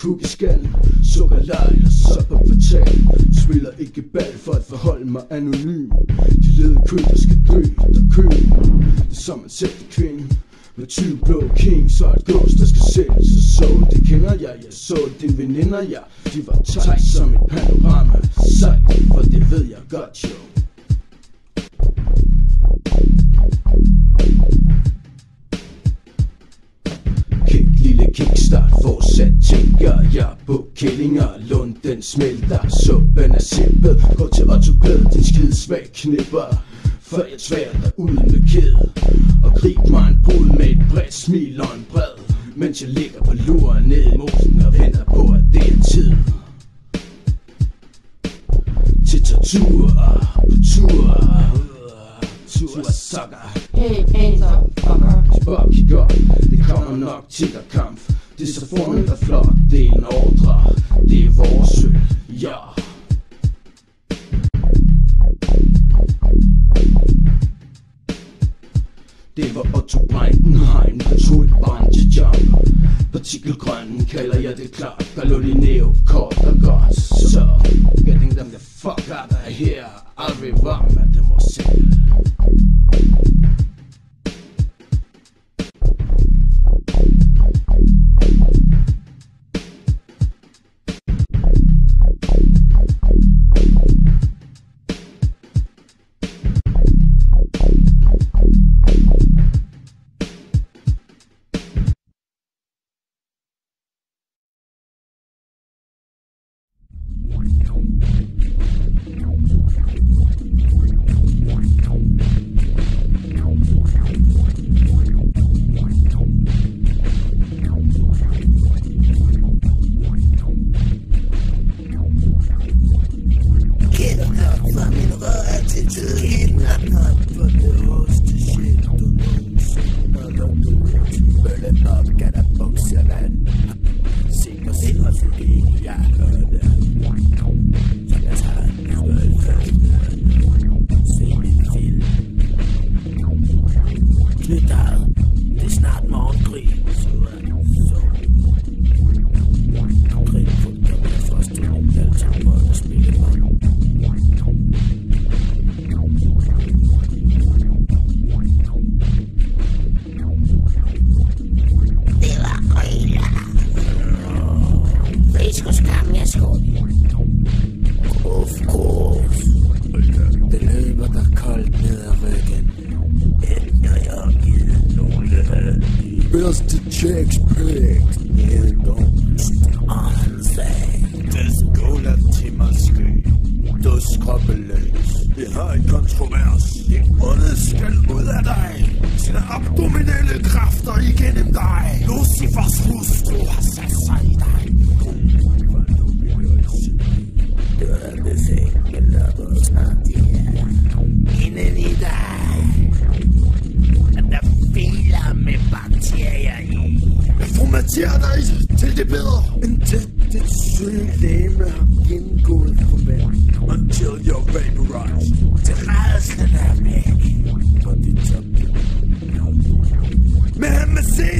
Crew i skal Sukker lal, Sukkerlejl og fatal. Spiller ikke bal for at forholde mig anonym. De lede kø, der skal dø, der kø Det er som en sætte kvinde med 20 blå kings og et ghost, der skal sælges. Så så, det kender jeg, jeg så din veninder, ja. De var tight som et panorama. Sejt, for det ved jeg godt, jo. Lille kickstart, fortsat tænker jeg på kællinger. Lund, den smelter, suppen er simpel. Gå til ortoped, din skide svag knipper. For jeg tværer dig ud med kæde. Og grib mig en brud med et bredt smil og en bred. Mens jeg ligger på luren ned i mosen og venter på at det er tid. Til tortur, på tur Tur sucker. Hey, up, fucker. Kig op, det kommer nok til der kamp Det er så fornemt og flot, det er en ordre Formatér dig til det bedre. Indtil dit søde læme har gennemgået forvand Until you're vaporized Til redslen er væk På dit top. Men man ser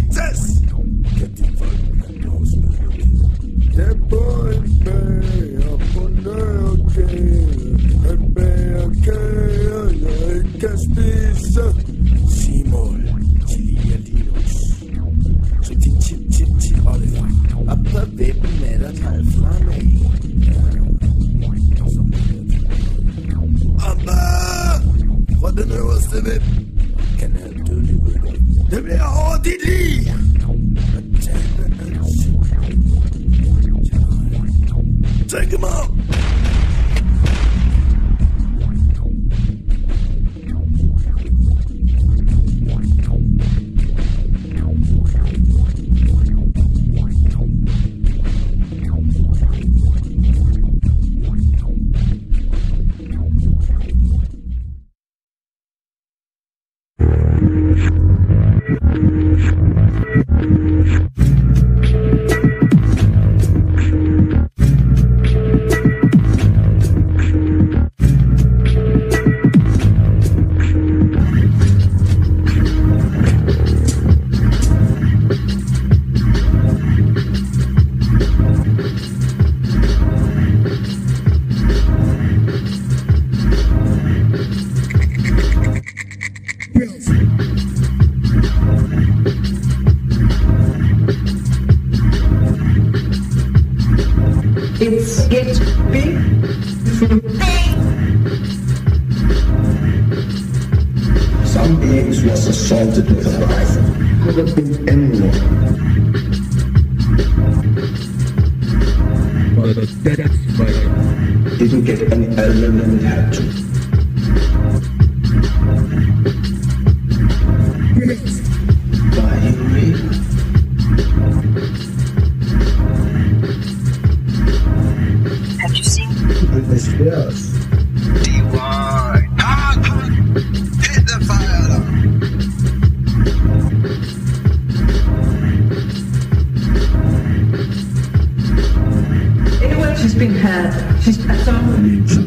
esperienza.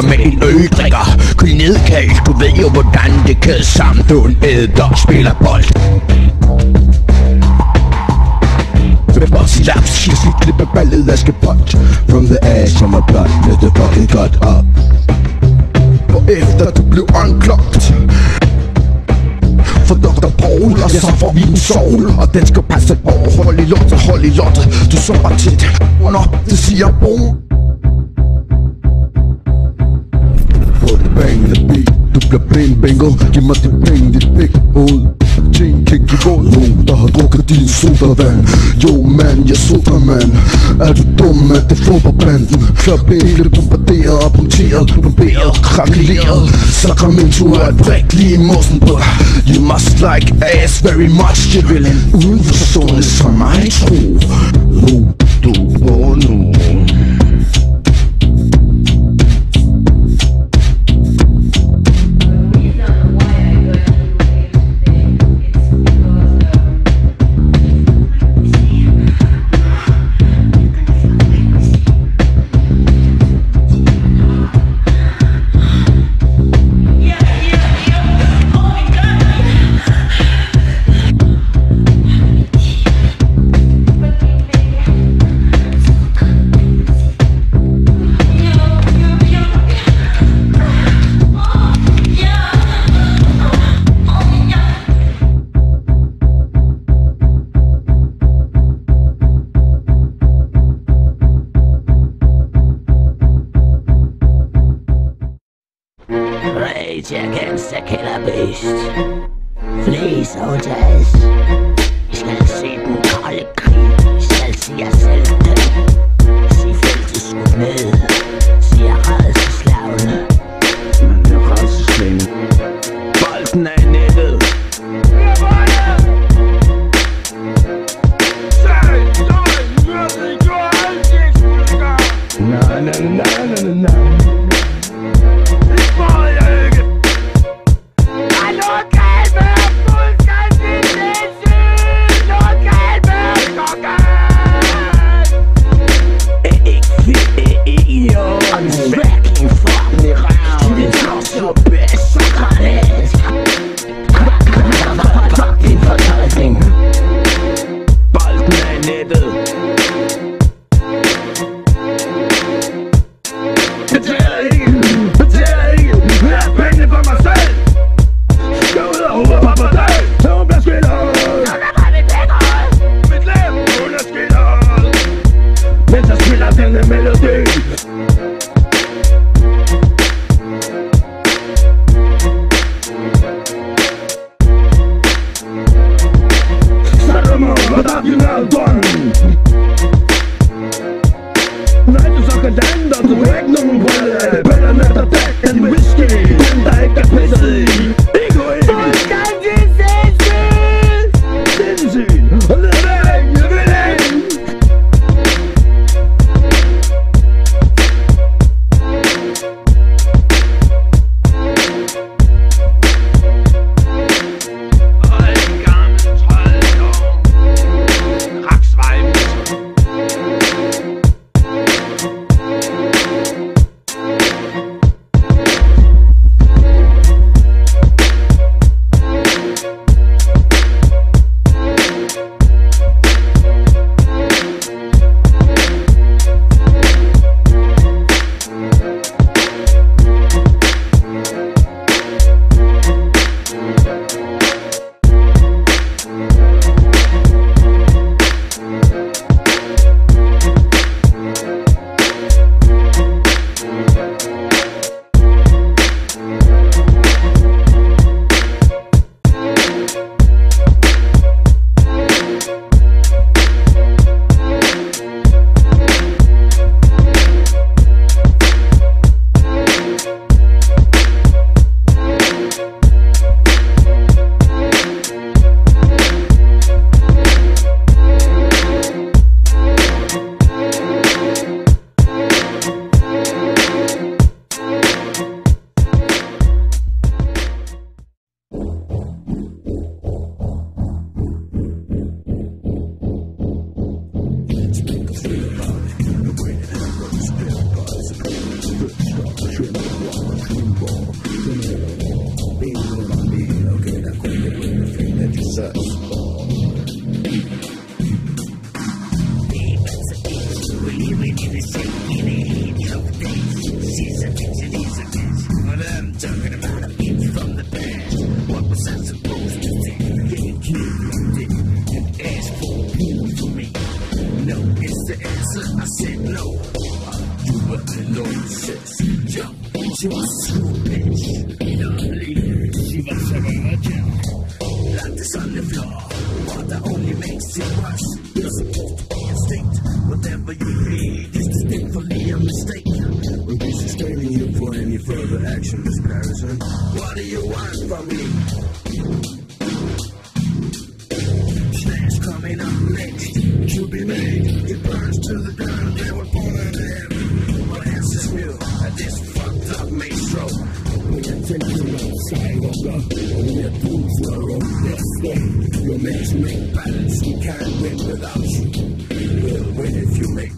Sig med en øldrikker. Køl nedkald, du ved jo hvordan det kan samt Du en æder, spiller bold. Med bossy laps she's i klipper ballet Askepot From the ash, from a blood, let the fucking cut up Og efter du blev unclocked for Dr. Paul Og så får vi en soul. Og den skal passe på Hold i lortet, hold i lortet Du sover tit. Under, det siger boom bliver blind bingo Giv mig det penge, dit pik ud Ting kan give råd Nogen der har drukket din sodavand Jo man, jeg er Superman. Er du dum, man, det er fodboldbanden. Klub hele bombarderet og punkteret Plomberet, krakeleret Sacramento er et bræk lige i mossen på. You must like ass very much Det vil en udenforstående som mig tro. Ro du hvor nu? done. on the floor But that only makes it worse Whatever you is a mistake We'll be sustaining you for any further action, Miss Patterson What do you want from me? Coming up next To be made It burns to the ground Make balance, you can't win without you. You will win if you make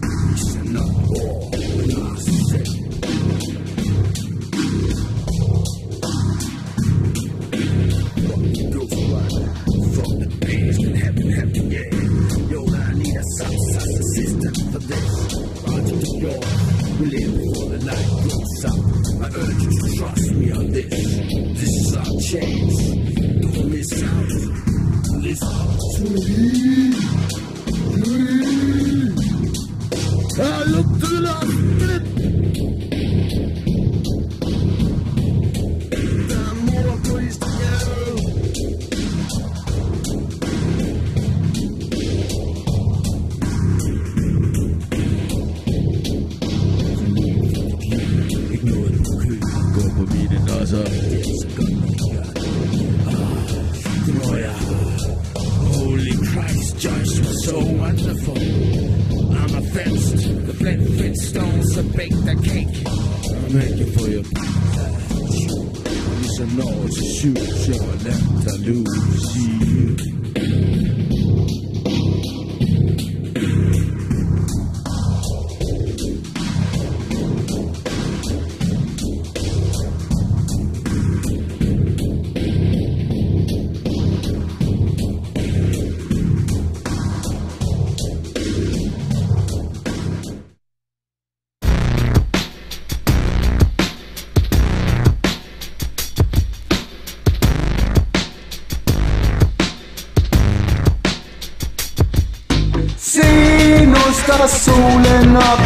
starter solen op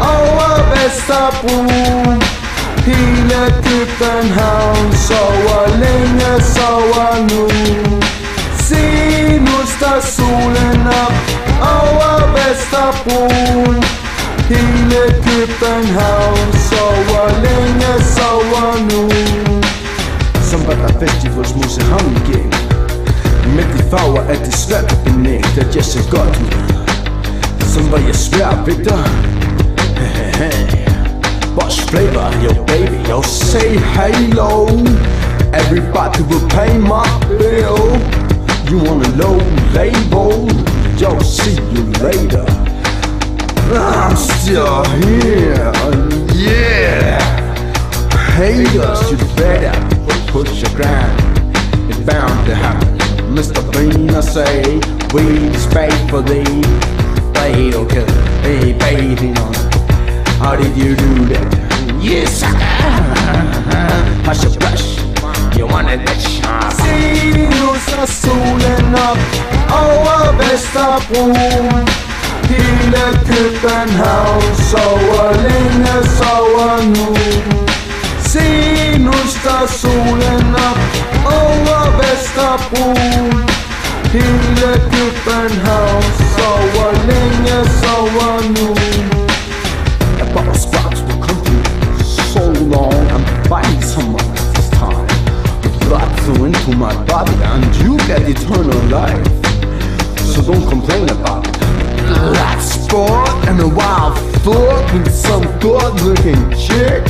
over Vesterbro Hele København sover længe, sover nu. Se, nu står solen op over Vesterbro Hele København sover længe, sover nu. Som var der fest i vores musehavn igen. Med de farver er det svært at benægte at jeg ser godt ud. Som var jeg svær ved dig Boss flavor, yo baby, yo say hello. Everybody will pay my bill. You want a low label? Yo, see you later. I'm still here, yeah. Haters, you better push your grind It's bound to happen. Mr. Bean, I say We spade for potato killer, be bathing on How did you do that? You sucker! Hush a brush, you wanna bitch Sinjusa solen upp, our bästa bron Till ett Köpenhamn, sover länge, sover nu Sinjusa solen upp, our best bästa bron Till ett Köpenhamn, I so long I'm fighting someone this time. The blood into my body and you get eternal life. So don't complain about it. Sport and a wild fuck with some good looking chick.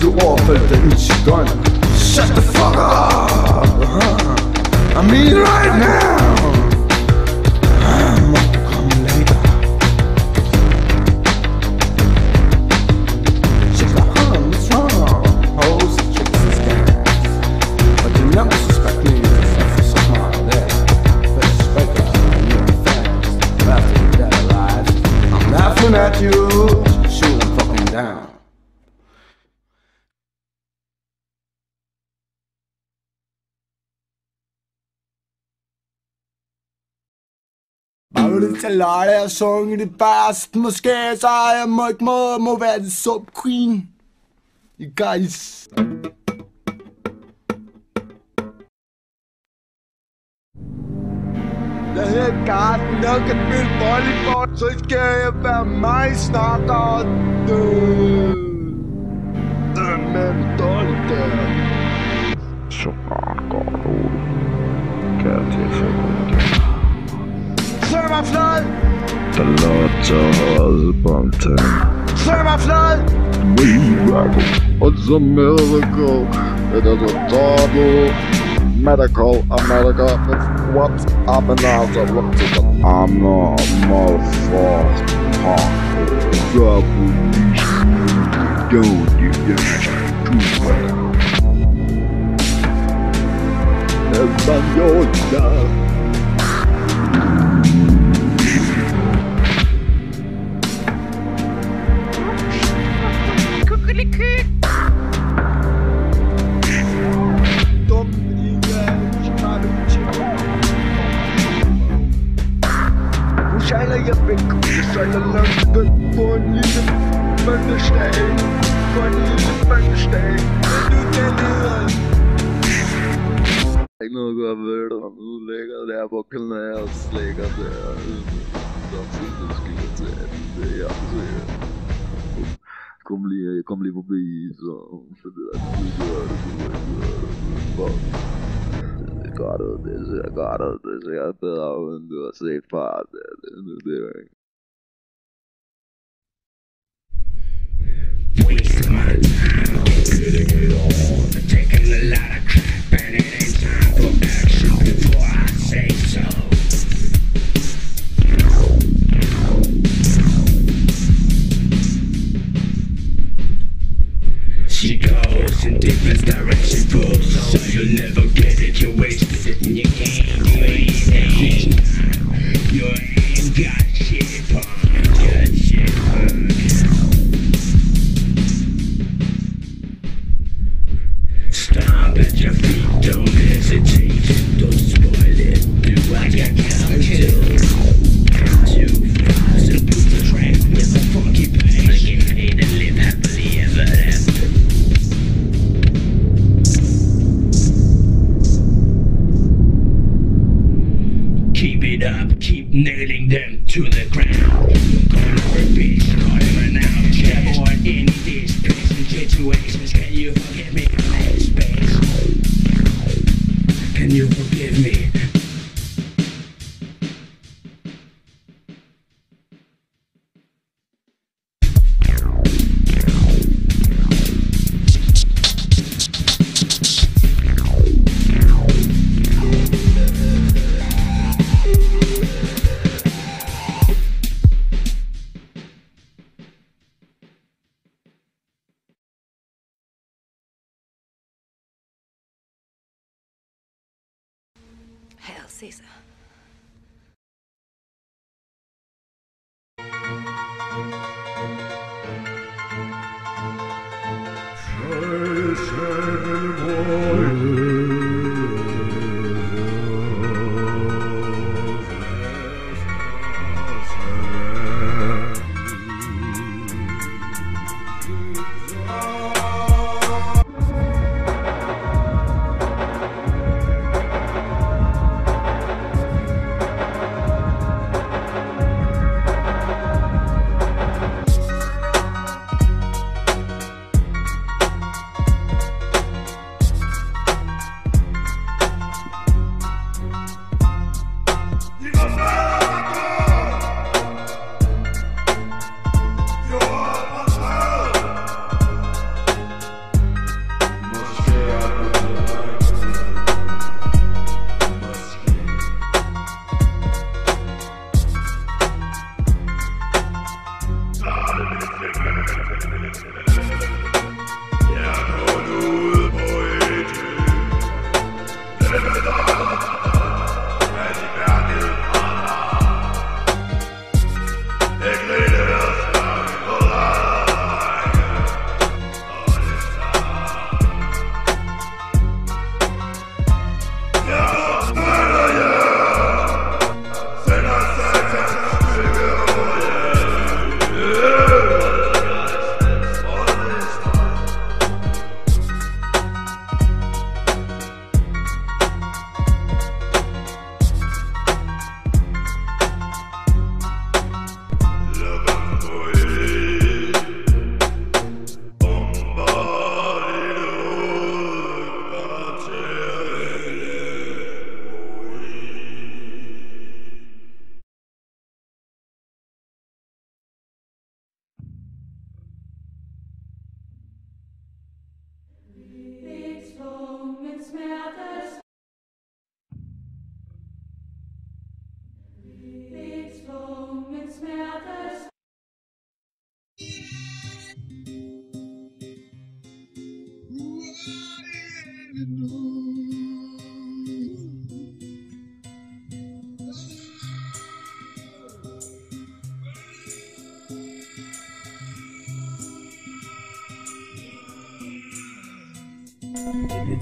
Blev overfaldt af en cigøjner Shut the fuck up? Uh-huh. I mean right now Bare det til lege og sunge det bedst Måske så jeg må ikke må, må være det sub queen You guys Jeg hedder Garten, jeg kan spille volleyball, så skal jeg være mig snakker død. Den mand stolte. Så godt går du. Kan jeg tilfælde Serverfly. The Lord of Bunton. Serverfly. We waggle. It's a miracle. It is a double. Medical America. It's what's up and out of Lexington. I'm a motherfucker. Double. Don't you get too well. Jeg sejler langt væk på en lille mandesdag På en lille mandesdag, men du kan lide Ikke noget godt ved dig, når du ligger der på knæ og slikker der. Så fuldt skidt til det, jeg ser. Kom lige, kom lige forbi, så så det er du gør det, du gør det, fuck. Det ser godt ud, det ser godt ud, det ser bedre ud, end du har set før. Det, det, det, det, er She goes in different direction, folks, so you'll never get it. You're wasted you can't do anything. You ain't got shit, two and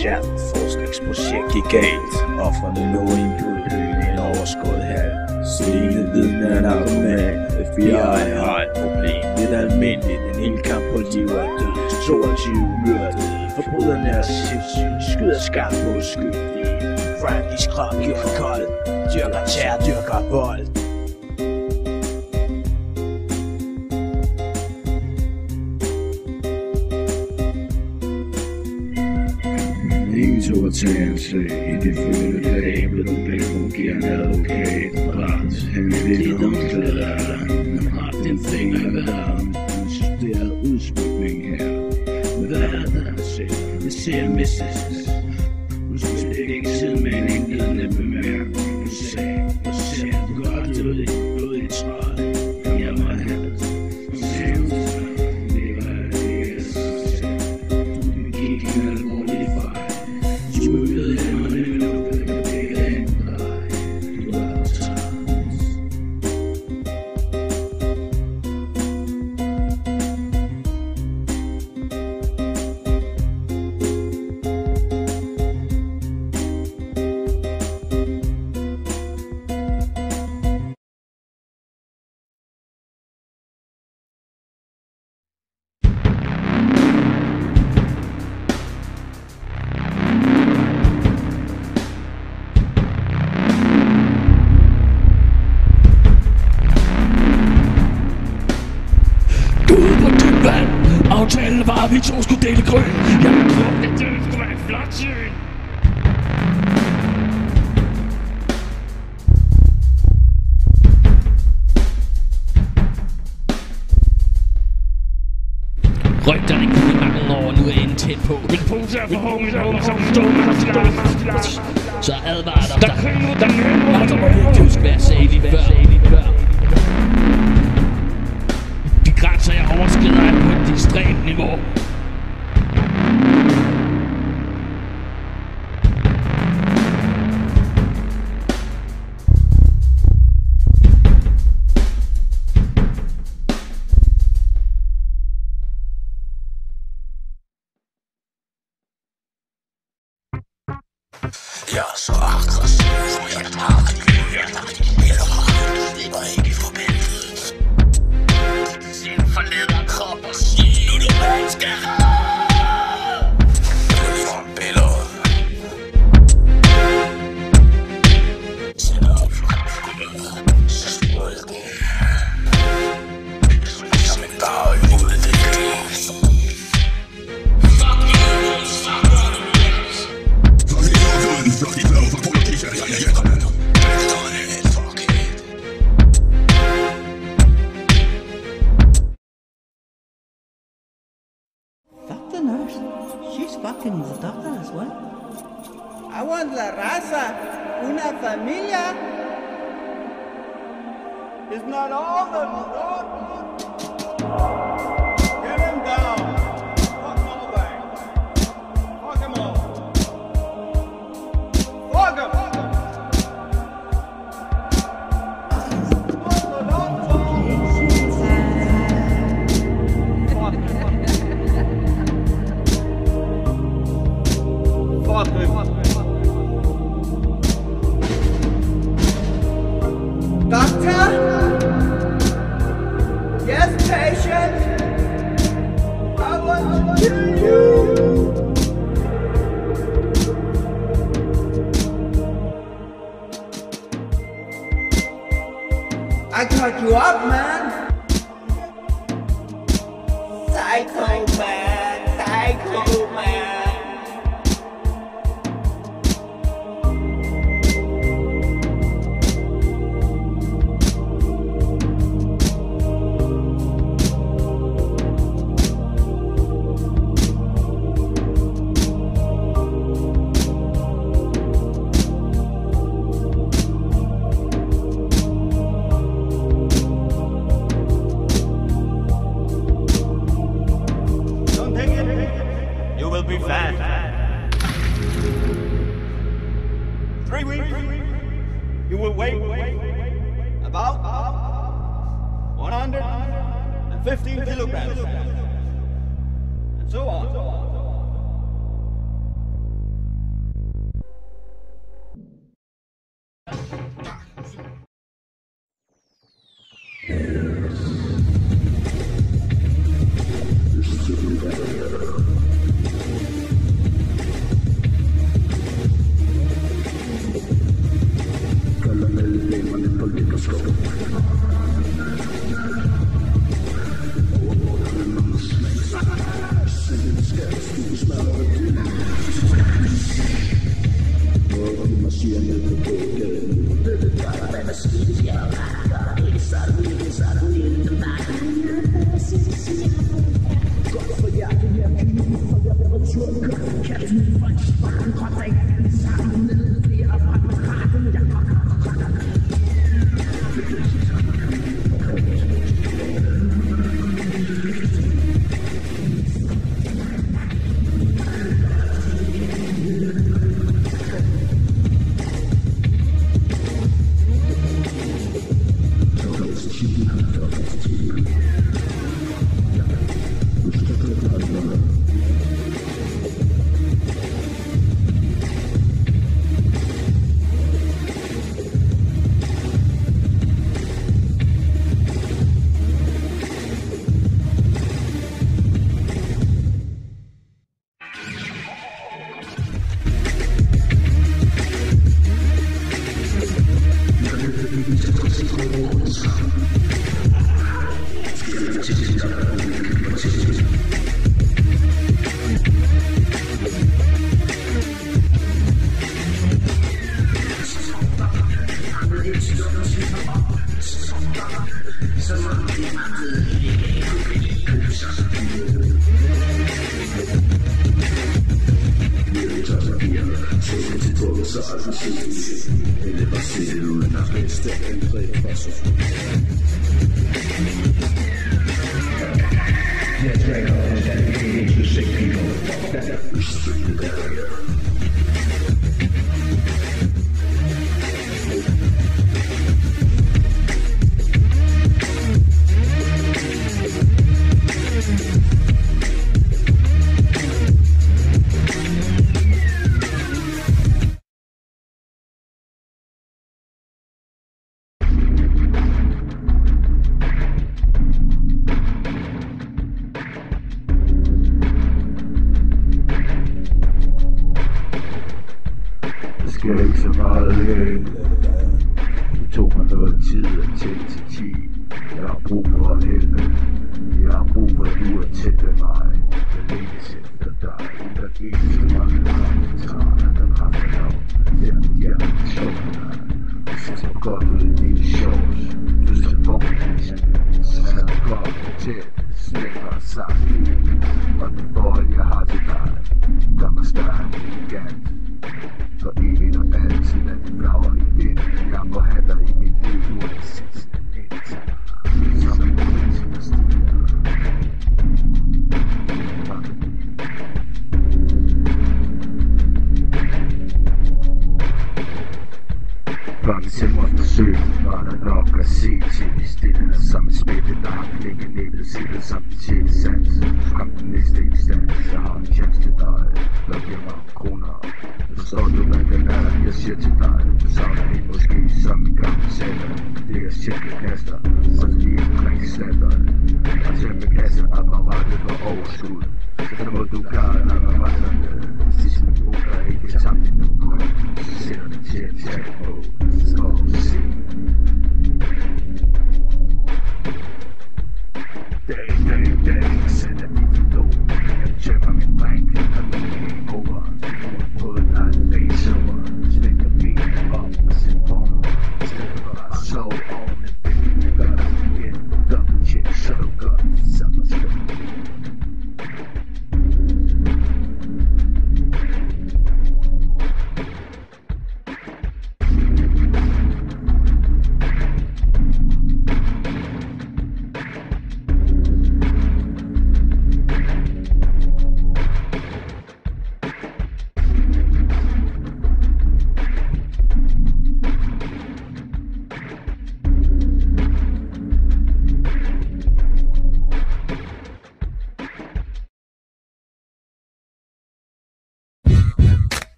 militært forskningsprojekt gik galt. Offrene lå i en blodøen en overskud halv. Stigende viden er en argument. FBI har et problem. Det er almindeligt. En hel kamp på liv og død. 22 myrdede. Forbryderne er sindssyge. Skyder skarpt på uskyldige. Frankis krop gjort kold. Dyrker tær, dyrker vold. Samson, he defeated the aim with a big monkey and okay. But don't tell the Martin thing I've done. Still, who's here? That I say, the same misses.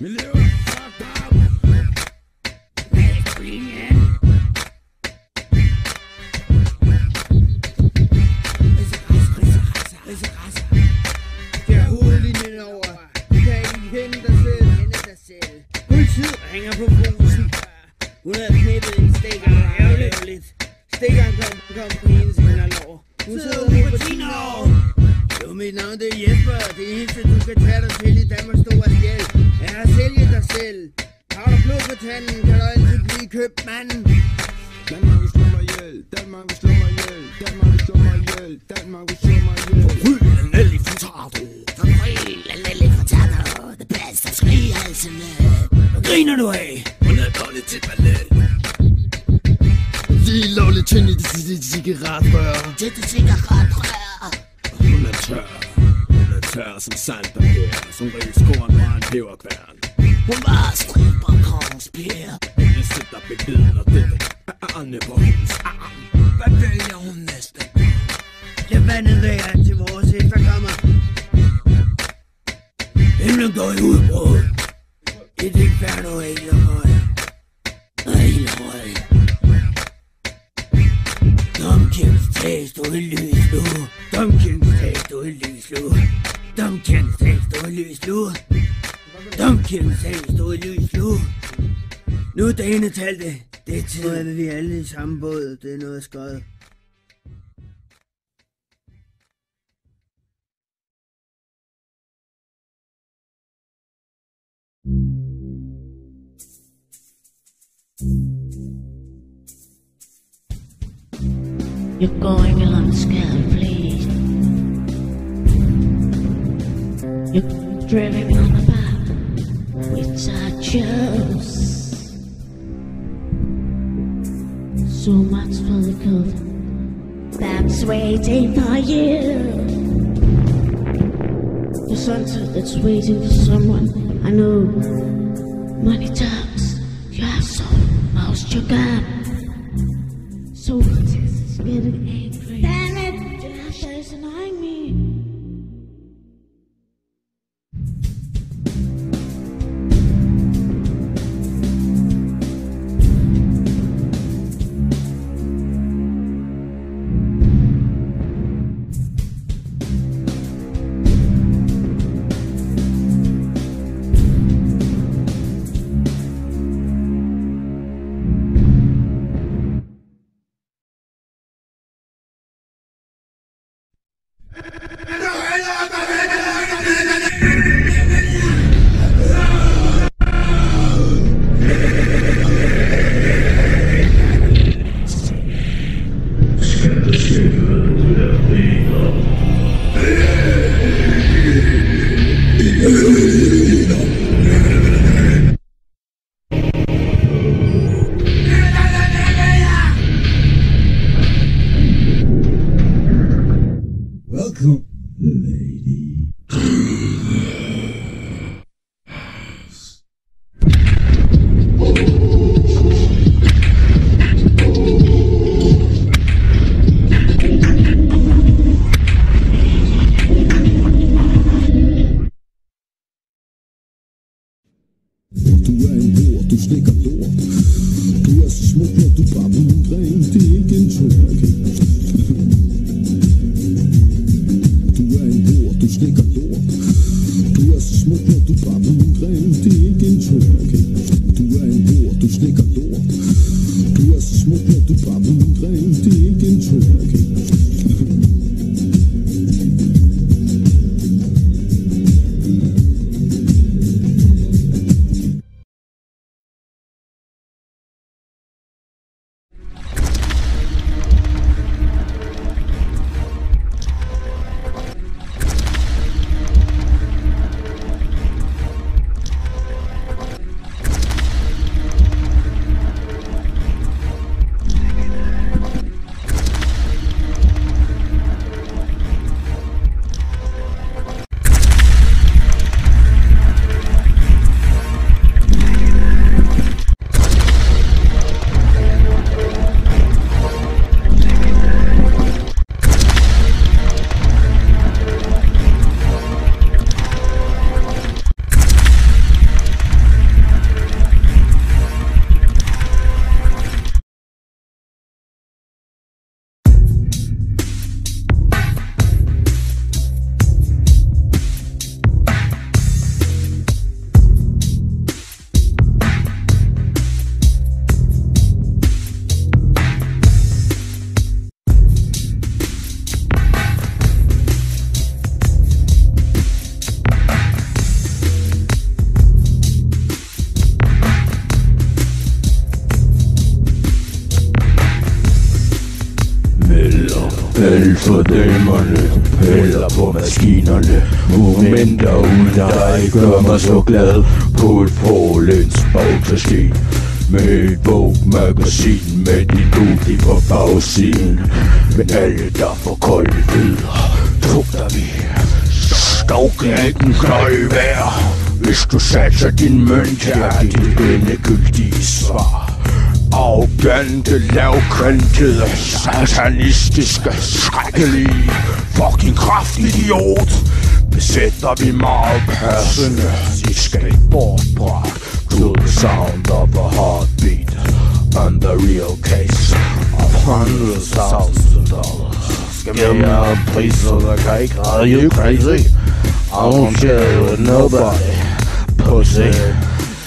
Milhão. You're going on scared, please. You're driving on the bar with our chose. So much for the cover. That's waiting for you. The sunset that's waiting for someone I know. Money talks, you have sold most you got. So Spirit. Der ikke gør mig så glad På et forlæns bagtaski med et bogmagasin med din booty på bagsiden. Men alle der får kolde fødder Tugter vi. Stavknækken slår i vejr. Hvis du satser din mønt her dit endegyldige svar. Arrogante, lavkantede, satanistiske, skrækkelige Fucking kraftidiot. Besætter vi meget passende Dit skateboardbrak To the sound of a heartbeat And the real case of hundreds of thousands of dollars Give me a piece of the cake, are you crazy? I won't share it with nobody Pussy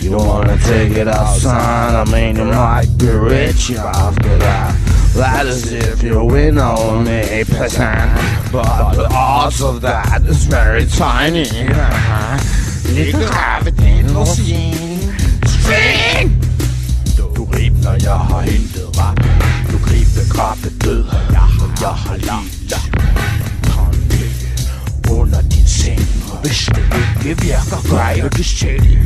You wanna take it outside? I mean, you might be rich after that. That is if you win only a percent, but the odds of that is very tiny. Uh-huh. You can have it in the scene. String! Du grib, når jeg har hentet ret. Du grib ved kraftet død, når jeg har lilla. Håndlæg under din seng. Hvis det ikke virker, gør jeg det selv.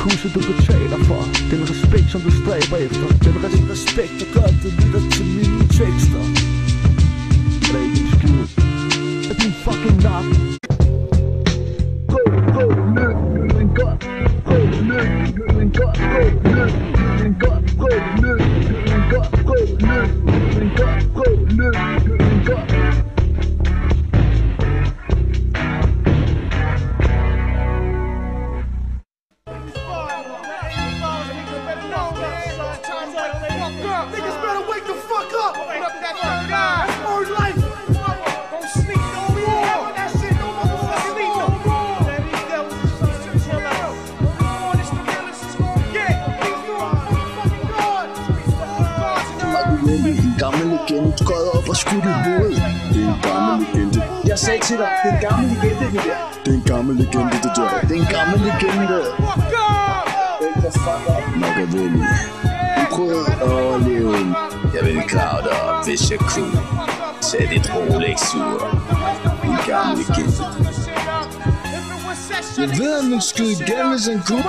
kuse du betaler for Den respekt som du stræber efter Den respekt der gør at du lytter til mine tekster Eller ikke en skid Er din fucking nar Go, go, lykke, lykke, godt Go, lykke, lykke, godt Go, til dig. Det gamle legende, det der. Det gamle legende, det der. Det er en gammel legende. Nok er villig. Du prøvede at overleve. Jeg ville klare dig op, hvis jeg kunne. Sæt et Rolex ur. En gamle legende. Jeg ved, at man skyde igen, hvis han kunne.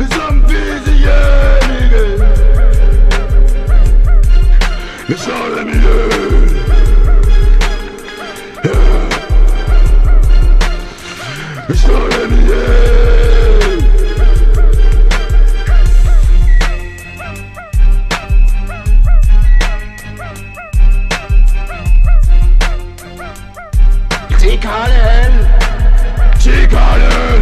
Biz amfizi Biz alemiye. Biz alemiye. Chicago!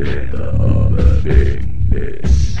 in the other big bigness.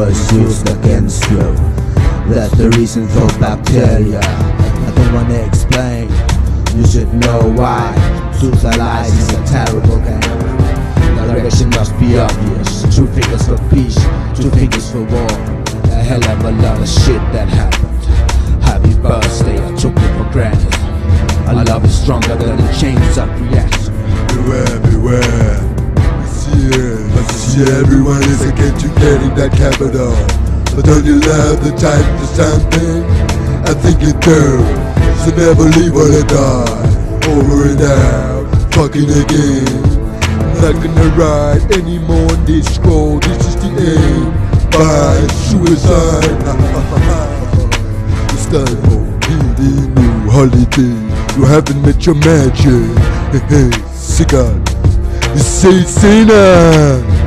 Was used against you. That's the reason for bacteria capital. But don't you love the time to something? I think you do. So never leave or die. Over and out, fucking again. Not gonna ride anymore on this road. This is the aim. By suicide. it's time for the new holiday. You haven't met your magic. Hey, hey, cigar. You say sinner.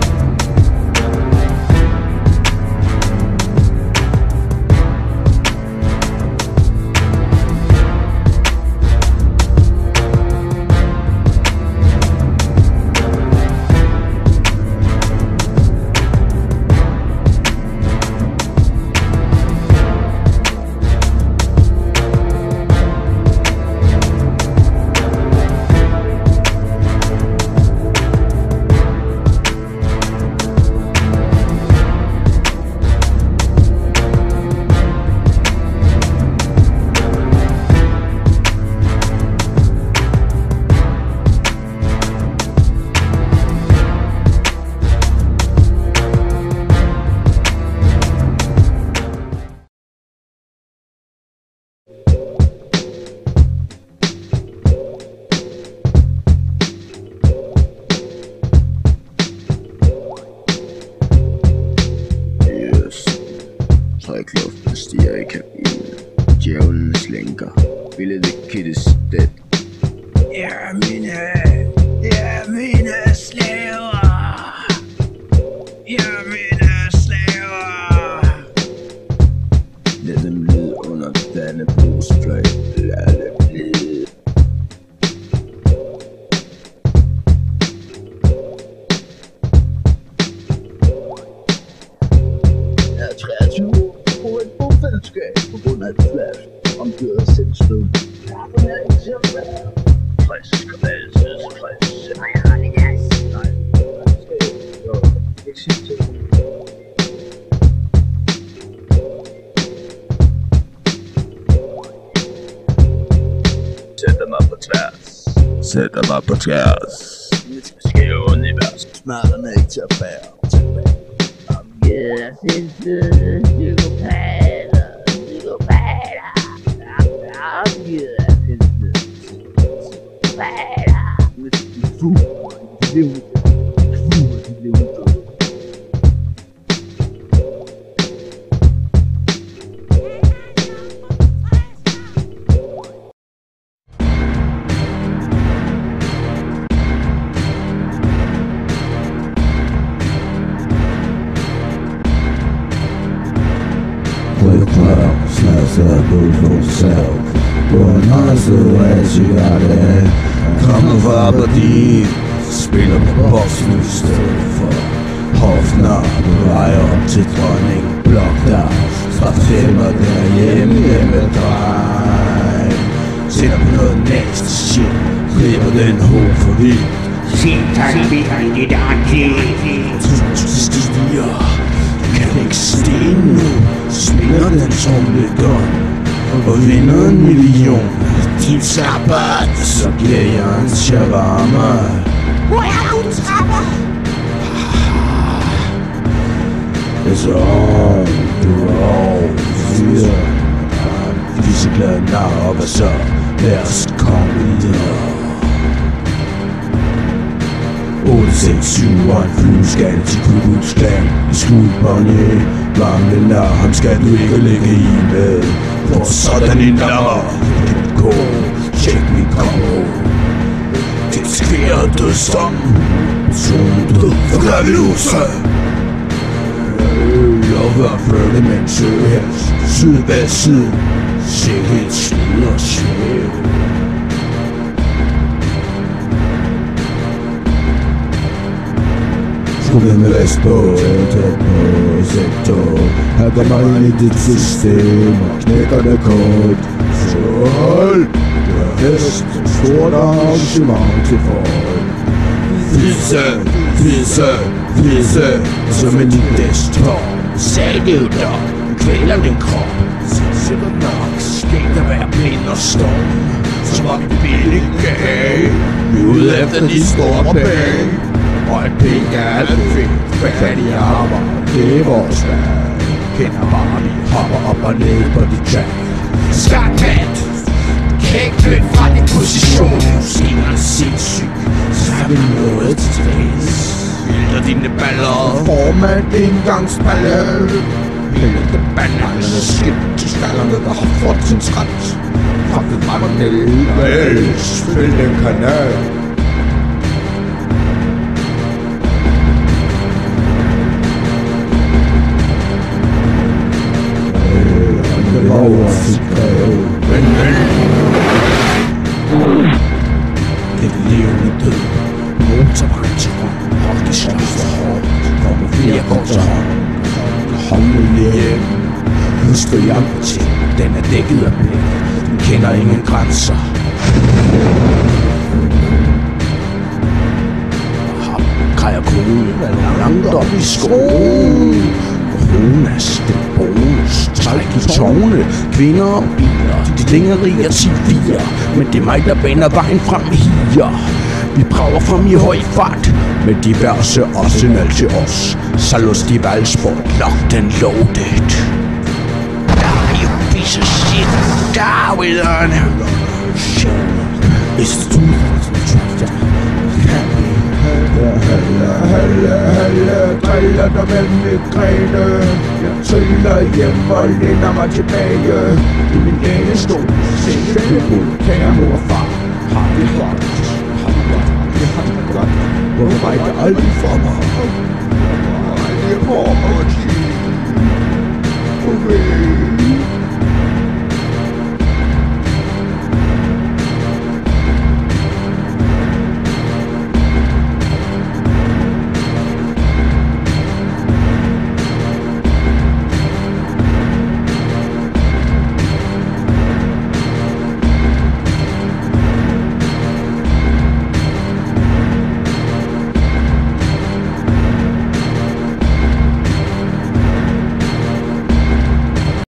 it's not an HFL. Um, yeah, it's a single pad, single pad. I'm good. It's a pad. With the food, sabbat Så giver jeg en shawarma Hvor er du, trapper? It's on the road Siger Fisseglad nar og hvad så Lad os komme videre 8, 6, 7 og en flyveskalle til Kukulsklan I skuldbåndet Mange nar, ham skal du ikke lægge i med For sådan en lammer Det skværer død som Som død for Gravillose Jeg var følge med en søhest Syd bag syd Sikkert slid og svæv. Skulle med vestpå, tæt på sektor Her mig ind i dit system og knækker det kort Så hold er stort arrangement til folk Fisse, fisse, fisse, som en desktop. Salget der, Kvæler din krop. Sætter nok Skægt der være blind og storm Som om det billig gav Vi er ude efter de store penge. Og at penge er alt fedt Fat i arbejde Det er vores værd Kender bare vi hopper op og ned på dit jack Skarkat kan ikke løbe fra din position Måske var du sindssyg, så har vi noget til tilbage Vælter dine baller Former din gangsballe Vælter banderne, skeptisk alderne, der har fortrinsret Fuck, det dræber den alligevel Spil den kanal Oh, tårne Kvinder og biler. De dingerier til fire Men det er mig der baner vejen frem her. Vi brager frem i høj fart. Med diverse arsenal til os. Salos de valgsport. Locked and loaded Now you piece of shit. Die with an Halle, halle, halle, driller dig mellem migræne Jeg triller hjem og læner mig tilbage I min ene stol, se fælden, kære mor og far Har vi godt, har vi godt, det har det godt Hvorfor var det aldrig for mig? Aldrig for mig, okay